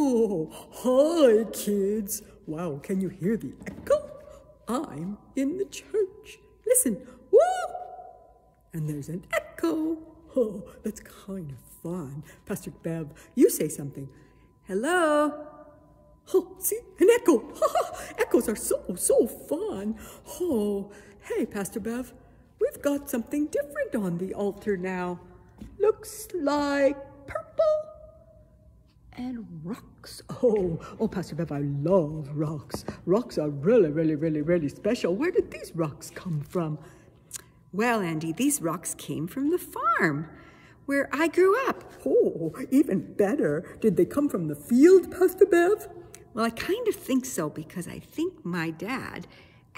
Oh, hi, kids. Wow, can you hear the echo? I'm in the church. Listen, woo! And there's an echo. Oh, that's kind of fun. Pastor Bev, you say something. Hello? Oh, see, an echo. Echoes are so, so fun. Oh, hey, Pastor Bev, we've got something different on the altar now. Looks like and rocks. Oh, oh, Pastor Bev, I love rocks. Rocks are really, really, really, really special. Where did these rocks come from? Well, Andy, these rocks came from the farm where I grew up. Oh, even better. Did they come from the field, Pastor Bev? Well, I kind of think so because I think my dad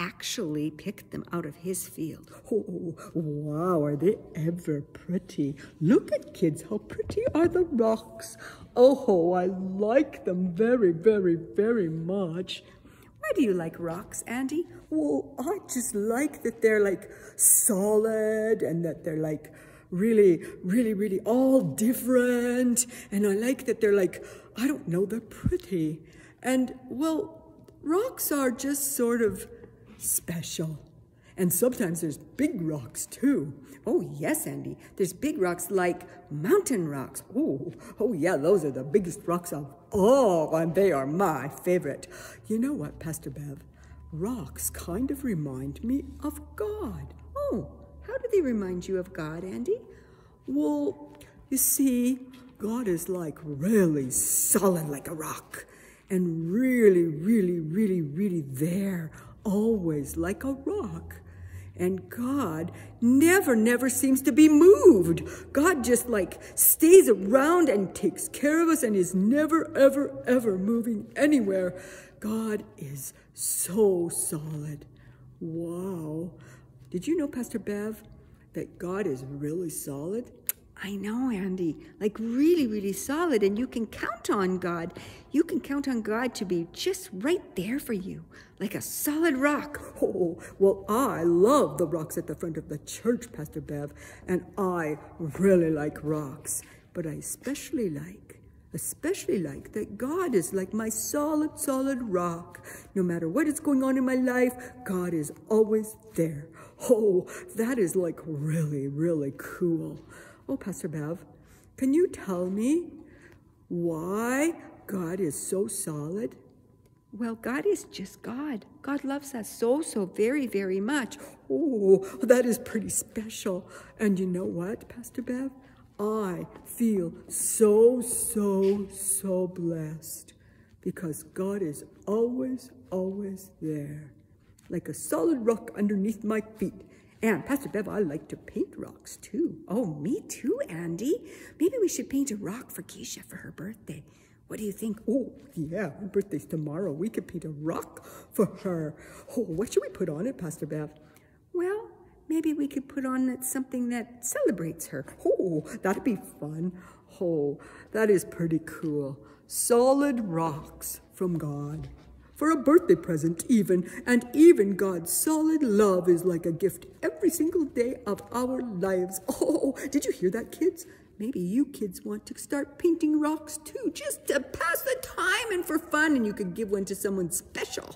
actually picked them out of his field. Oh, wow, are they ever pretty? Look at kids, how pretty are the rocks. Oh, I like them very, very, very much. Why do you like rocks, Andy? Well, I just like that they're like solid and that they're like really, really, really all different. And I like that they're like, I don't know, they're pretty. And well, rocks are just sort of special. And sometimes there's big rocks too. Oh, yes, Andy. There's big rocks like mountain rocks. Oh, oh yeah, those are the biggest rocks of all, and they are my favorite. You know what, Pastor Bev? Rocks kind of remind me of God. Oh, how do they remind you of God, Andy? Well, you see, God is like really solid like a rock and really, really, really, really there, always like a rock. And God never, never seems to be moved. God just like stays around and takes care of us and is never, ever, ever moving anywhere. God is so solid. Wow. Did you know, Pastor Bev, that God is really solid? I know, Andy, like really, really solid, and you can count on God. You can count on God to be just right there for you, like a solid rock. Oh, well, I love the rocks at the front of the church, Pastor Bev, and I really like rocks, but I especially like, especially like that God is like my solid, solid rock. No matter what is going on in my life, God is always there. Oh, that is like really, really cool. Oh, Pastor Bev, can you tell me why God is so solid? Well, God is just God. God loves us so, so very, very much. Oh, that is pretty special. And you know what, Pastor Bev? I feel so, so, so blessed because God is always, always there, like a solid rock underneath my feet. And Pastor Bev, I like to paint rocks too. Oh, me too, Andy. Maybe we should paint a rock for Keisha for her birthday. What do you think? Oh, yeah, her birthday's tomorrow. We could paint a rock for her. Oh, what should we put on it, Pastor Bev? Well, maybe we could put on something that celebrates her. Oh, that'd be fun. Oh, that is pretty cool. Solid rocks from God for a birthday present even, and even God's solid love is like a gift every single day of our lives. Oh, did you hear that, kids? Maybe you kids want to start painting rocks too, just to pass the time and for fun, and you could give one to someone special.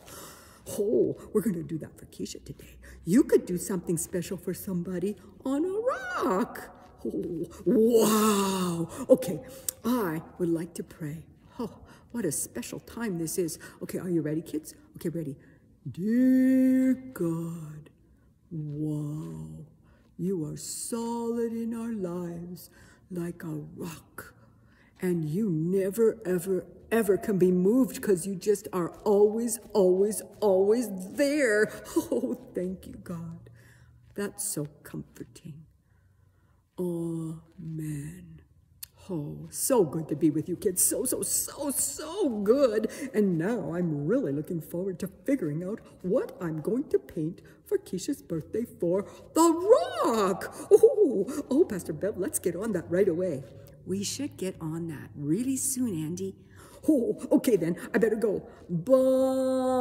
Oh, we're going to do that for Keisha today. You could do something special for somebody on a rock. Oh, wow. Okay, I would like to pray. What a special time this is. Okay, are you ready, kids? Okay, ready. Dear God, wow, you are solid in our lives like a rock. And you never, ever, ever can be moved because you just are always, always, always there. Oh, thank you, God. That's so comforting. Amen. Oh, so good to be with you kids. So, so, so, so good. And now I'm really looking forward to figuring out what I'm going to paint for Keisha's birthday for the rock. Oh, oh, Pastor Bev, let's get on that right away. We should get on that really soon, Andy. Oh, okay then. I better go. Bye.